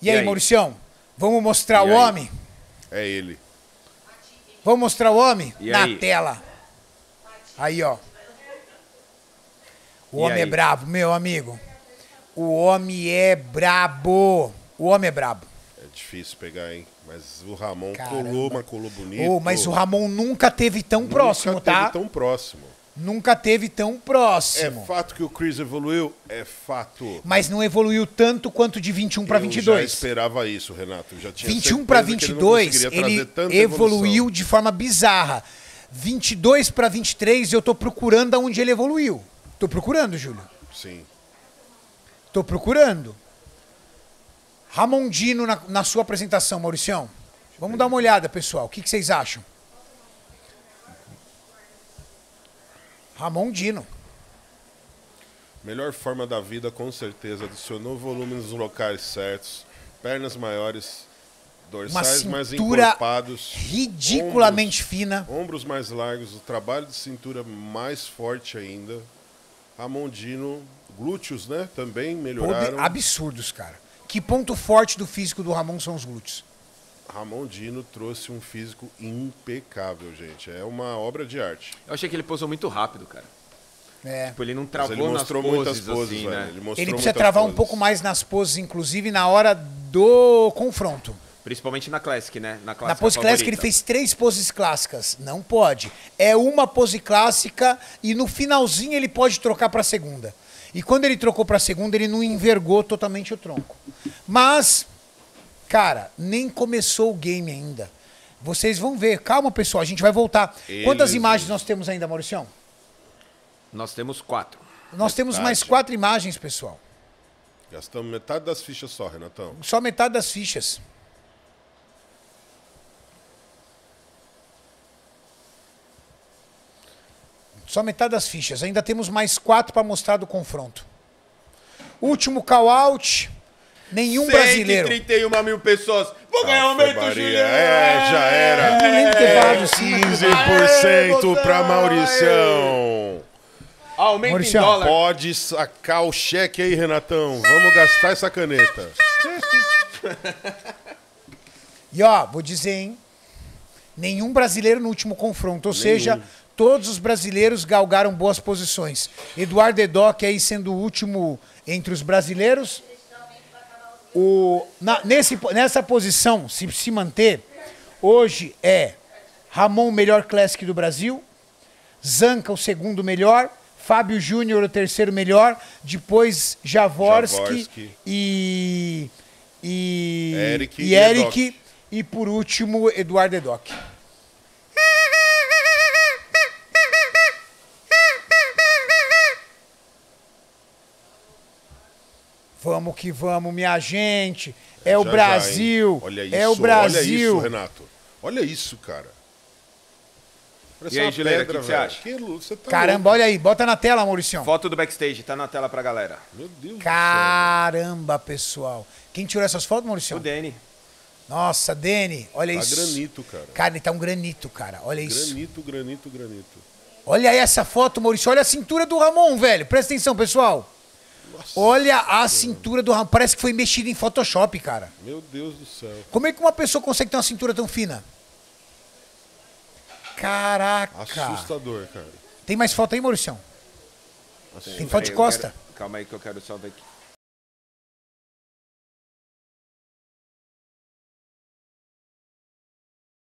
E, aí, aí? Mauricião? Vamos mostrar E o aí? homem? É ele. Vamos mostrar o homem? E Na aí? tela. Aí, ó. O E homem é brabo, meu amigo. O homem é brabo. O homem é brabo. É difícil pegar, hein? Mas o Ramon Caramba. colou, mas colou bonito. Ô, mas o Ramon nunca teve tão Nunca próximo, teve tá? tão próximo. Nunca teve tão É próximo. fato que o Chris evoluiu? É fato. Mas não evoluiu tanto quanto de 21 para Eu já 22. esperava isso, Renato. Eu já tinha 21 para certeza que ele não 22, conseguiria ele, tanta evoluiu evolução. de forma bizarra. 22 para 23, eu tô procurando aonde ele evoluiu. Tô procurando, Júlio. Sim. Tô procurando. Ramondino na, na sua apresentação, Mauricião. Vamos dar uma olhada, pessoal. O que, que vocês acham? Ramondino. Melhor forma da vida, com certeza. Adicionou volume nos locais certos. Pernas maiores. Uma Dorsais mais cintura encorpados. ridiculamente fina. Ombros mais largos. O trabalho de cintura mais forte ainda. Ramondino. Glúteos, né? Também melhoraram. absurdos, cara. Que ponto forte do físico do Ramon são os glúteos. Ramondino trouxe um físico impecável, gente. É uma obra de arte. Eu achei que ele posou muito rápido, cara. É. Tipo, ele não Mas travou ele mostrou nas muitas poses, poses, assim, né? Ele, mostrou Ele precisa travar um poses. pouco mais nas poses, inclusive na hora do confronto. Principalmente na Classic, né? Na, Na pose clássica ele fez três poses clássicas. Não pode. É uma pose clássica e no finalzinho ele pode trocar para segunda. E quando ele trocou para segunda, ele não envergou totalmente o tronco. Mas, cara, nem começou o game ainda. Vocês vão ver. Calma, pessoal, a gente vai voltar. Quantas imagens nós temos ainda, Mauricião? Nós temos quatro. Nós temos Metade. mais quatro imagens, pessoal. Gastamos metade das fichas só, Renatão. Só metade das fichas. Só metade das fichas. Ainda temos mais quatro para mostrar do confronto. Último call out. Nenhum brasileiro. 131 mil pessoas. Vou ganhar um aumento. Juliano! É, já era. Lembro falado sim. mas- 15% pra Mauricião. Aumento Mauricião, em dólar. Pode sacar o cheque aí, Renatão. Vamos gastar essa caneta. E ó, vou dizer, hein? Nenhum brasileiro no último confronto. Ou seja, todos os brasileiros galgaram boas posições. Eduardo Edoc aí sendo o último entre os brasileiros. O, na- nesse, nessa posição, se se manter, hoje é Ramon, o melhor classic do Brasil. Zanca, o segundo melhor. Fábio Júnior, o terceiro melhor. Depois Javorski, Javorski. e. E. Eric e, e Eric. Edoc. E por último, Eduardo Edoc. Vamos que vamos, minha gente. É o Já, já, Brasil. hein? Olha isso, é o Brasil. Olha isso, Renato. Olha isso, cara. Parece E aí, Gileira, o que que você acha? Que lu- você tá Caramba, olha aí. Bota na tela, Mauricião. Foto do backstage, tá na tela pra galera. louco. Meu Deus do Caramba, pessoal. Quem tirou essas fotos, O Mauricião? Danny. Nossa, Dene, olha céu. isso. Tá granito, cara. Cara, ele tá um granito, cara. Olha isso. Granito, granito, granito. Olha aí essa foto, Maurício. Olha a cintura do Ramon, velho. Presta atenção, pessoal. Olha a cintura do Ramon. Parece que foi mexido em Photoshop, cara. Meu Deus do céu. Como é que uma pessoa consegue ter uma cintura tão fina? Caraca. Assustador, cara. Tem mais foto aí, Maurício? Tem foto de costa? quero- Calma aí que eu quero só ver aqui.